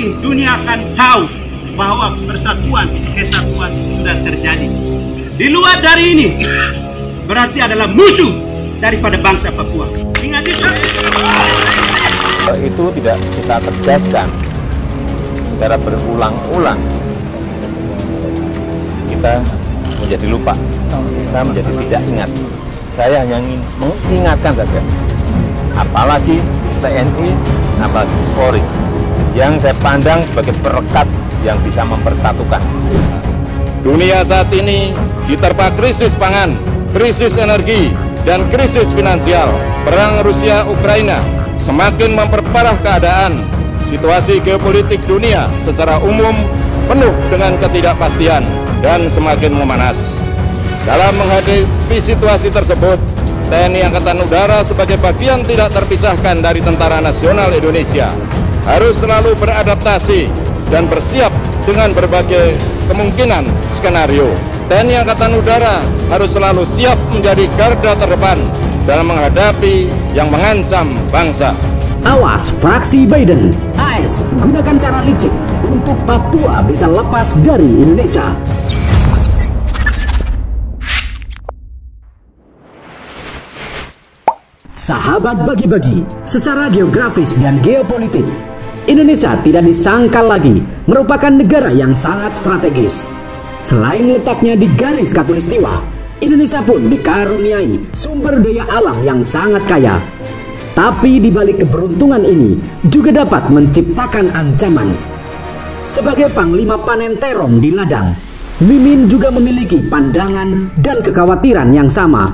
ini dunia akan tahu bahwa persatuan, kesatuan sudah terjadi. Di luar dari ini berarti adalah musuh daripada bangsa Papua. Ingat itu. Itu tidak kita tegaskan secara berulang-ulang. Kita menjadi lupa, kita menjadi tidak ingat. Saya hanya ingin mengingatkan saja, apalagi TNI, apalagi Polri, yang saya pandang sebagai perekat yang bisa mempersatukan. Dunia saat ini diterpa krisis pangan, krisis energi, dan krisis finansial. Perang Rusia-Ukraina semakin memperparah keadaan. Situasi geopolitik dunia secara umum penuh dengan ketidakpastian dan semakin memanas. Dalam menghadapi situasi tersebut, TNI Angkatan Udara sebagai bagian tidak terpisahkan dari Tentara Nasional Indonesia harus selalu beradaptasi dan bersiap dengan berbagai kemungkinan skenario. TNI Angkatan Udara harus selalu siap menjadi garda terdepan dalam menghadapi yang mengancam bangsa. Awas fraksi Biden, AS gunakan cara licik untuk Papua bisa lepas dari Indonesia. Sahabat bagi-bagi, secara geografis dan geopolitik, Indonesia tidak disangkal lagi merupakan negara yang sangat strategis. Selain letaknya di garis katulistiwa, Indonesia pun dikaruniai sumber daya alam yang sangat kaya. Tapi di balik keberuntungan ini juga dapat menciptakan ancaman. Sebagai panglima panen terong di ladang, Mimin juga memiliki pandangan dan kekhawatiran yang sama.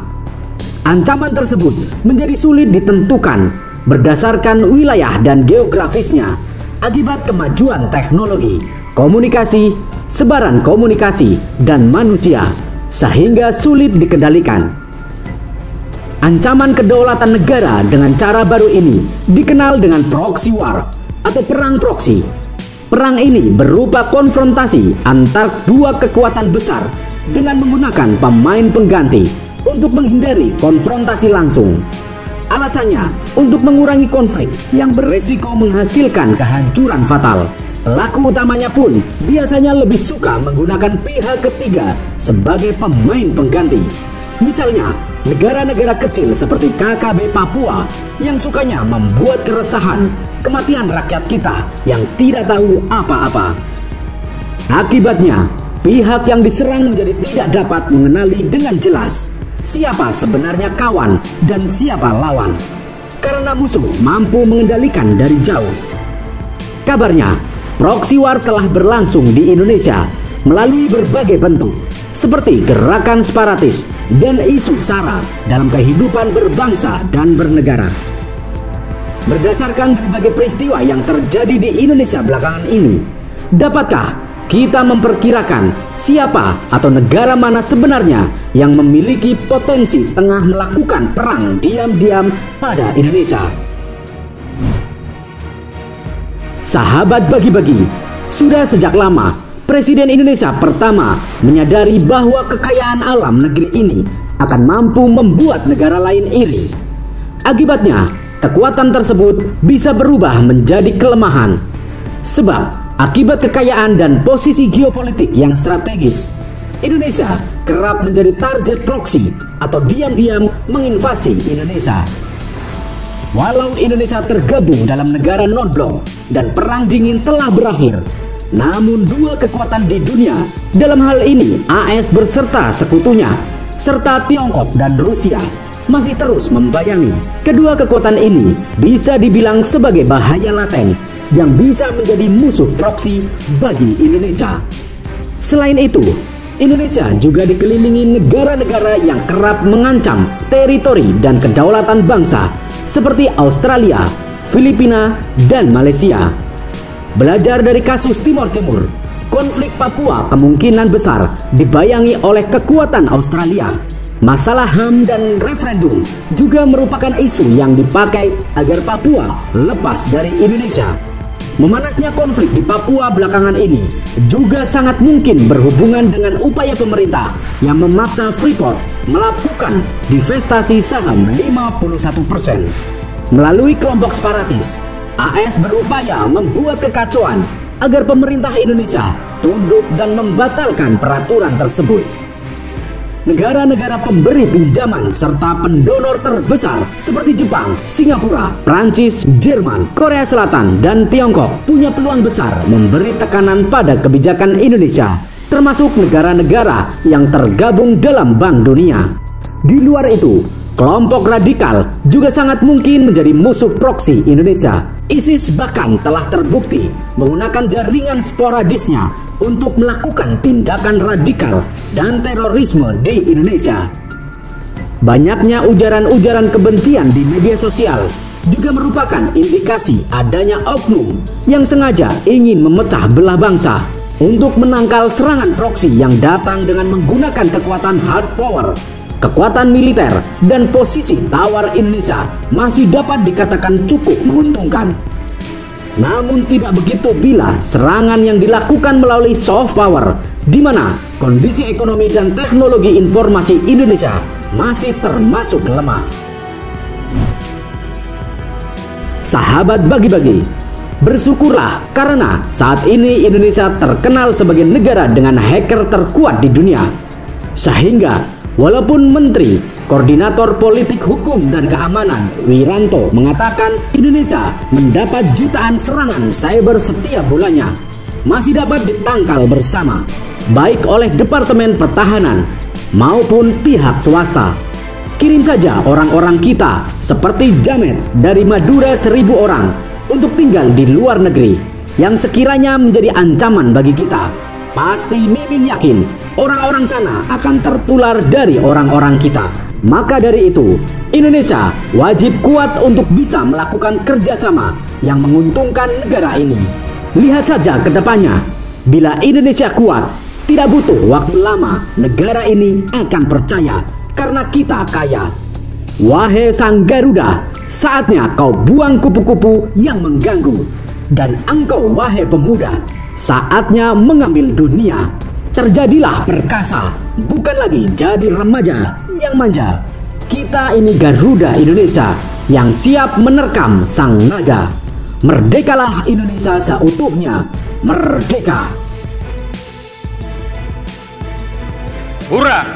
Ancaman tersebut menjadi sulit ditentukan berdasarkan wilayah dan geografisnya akibat kemajuan teknologi, komunikasi, sebaran komunikasi, dan manusia sehingga sulit dikendalikan. Ancaman kedaulatan negara dengan cara baru ini dikenal dengan proxy war atau perang proksi. Perang ini berupa konfrontasi antar dua kekuatan besar dengan menggunakan pemain pengganti untuk menghindari konfrontasi langsung. Alasannya untuk mengurangi konflik yang beresiko menghasilkan kehancuran fatal. Pelaku utamanya pun biasanya lebih suka menggunakan pihak ketiga sebagai pemain pengganti. Misalnya, negara-negara kecil seperti KKB Papua yang sukanya membuat keresahan kematian rakyat kita yang tidak tahu apa-apa. Akibatnya, pihak yang diserang menjadi tidak dapat mengenali dengan jelas siapa sebenarnya kawan dan siapa lawan. Karena musuh mampu mengendalikan dari jauh. Kabarnya, proxy war telah berlangsung di Indonesia melalui berbagai bentuk seperti gerakan separatis dan isu sara dalam kehidupan berbangsa dan bernegara. Berdasarkan berbagai peristiwa yang terjadi di Indonesia belakangan ini, dapatkah kita memperkirakan siapa atau negara mana sebenarnya yang memiliki potensi tengah melakukan perang diam-diam pada Indonesia? Sahabat bagi-bagi, sudah sejak lama Presiden Indonesia pertama menyadari bahwa kekayaan alam negeri ini akan mampu membuat negara lain iri. Akibatnya, kekuatan tersebut bisa berubah menjadi kelemahan. Sebab akibat kekayaan dan posisi geopolitik yang strategis, Indonesia kerap menjadi target proksi atau diam-diam menginvasi Indonesia. Walau Indonesia tergabung dalam negara non-blok dan perang dingin telah berakhir, namun dua kekuatan di dunia dalam hal ini AS berserta sekutunya serta Tiongkok dan Rusia masih terus membayangi. Kedua kekuatan ini bisa dibilang sebagai bahaya laten yang bisa menjadi musuh proksi bagi Indonesia. Selain itu, Indonesia juga dikelilingi negara-negara yang kerap mengancam teritori dan kedaulatan bangsa seperti Australia, Filipina, dan Malaysia. Belajar dari kasus Timur Timur, konflik Papua kemungkinan besar dibayangi oleh kekuatan Australia. Masalah HAM dan referendum juga merupakan isu yang dipakai agar Papua lepas dari Indonesia. Memanasnya konflik di Papua belakangan ini juga sangat mungkin berhubungan dengan upaya pemerintah yang memaksa Freeport melakukan divestasi saham 51% melalui kelompok separatis AS berupaya membuat kekacauan agar pemerintah Indonesia tunduk dan membatalkan peraturan tersebut. Negara-negara pemberi pinjaman serta pendonor terbesar seperti Jepang, Singapura, Prancis, Jerman, Korea Selatan, dan Tiongkok punya peluang besar memberi tekanan pada kebijakan Indonesia, termasuk negara-negara yang tergabung dalam Bank Dunia. Di luar itu, kelompok radikal juga sangat mungkin menjadi musuh proksi Indonesia. ISIS bahkan telah terbukti menggunakan jaringan sporadisnya untuk melakukan tindakan radikal dan terorisme di Indonesia. Banyaknya ujaran-ujaran kebencian di media sosial juga merupakan indikasi adanya oknum yang sengaja ingin memecah belah bangsa untuk menangkal serangan proksi yang datang dengan menggunakan kekuatan hard power, kekuatan militer, dan posisi tawar Indonesia masih dapat dikatakan cukup menguntungkan. Namun tidak begitu bila serangan yang dilakukan melalui soft power di mana kondisi ekonomi dan teknologi informasi Indonesia masih termasuk lemah. Sahabat bagi-bagi, bersyukurlah karena saat ini Indonesia terkenal sebagai negara dengan hacker terkuat di dunia. Sehingga walaupun menteri Koordinator Politik Hukum dan Keamanan Wiranto mengatakan Indonesia mendapat jutaan serangan cyber setiap bulannya masih dapat ditangkal bersama baik oleh Departemen Pertahanan maupun pihak swasta. Kirim saja orang-orang kita seperti Jamet dari Madura seribu orang untuk tinggal di luar negeri yang sekiranya menjadi ancaman bagi kita. Pasti Mimin yakin orang-orang sana akan tertular dari orang-orang kita. Maka dari itu, Indonesia wajib kuat untuk bisa melakukan kerjasama yang menguntungkan negara ini. Lihat saja ke depannya, bila Indonesia kuat, tidak butuh waktu lama negara ini akan percaya karena kita kaya. Wahai Sang Garuda, saatnya kau buang kupu-kupu yang mengganggu. Dan engkau wahai pemuda, saatnya mengambil dunia terjadilah perkasa, bukan lagi jadi remaja yang manja. Kita ini Garuda Indonesia yang siap menerkam sang naga. Merdekalah Indonesia seutuhnya, merdeka. Hurrah!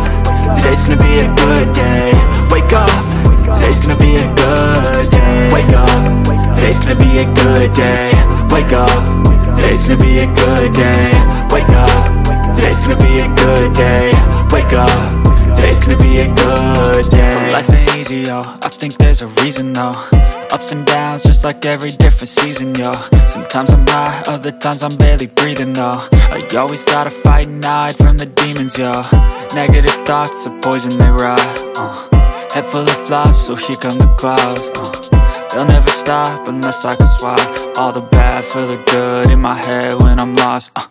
Today's gonna be a good day. Wake up. Today's gonna be a good day. Wake up. Today's gonna be a good day. Wake up. Today's gonna be a good day. Wake up. Today's gonna be a good day. Wake up. Today's gonna be a good day. So life ain't easy, yo. I think there's a reason, though. Ups and downs, just like every different season, yo. Sometimes I'm high, other times I'm barely breathing, though. I always gotta fight and hide from the demons, yo Negative thoughts are poison, they rot, uh. Head full of flies, so here come the clouds, uh. They'll never stop unless I can swap All the bad for the good in my head when I'm lost, uh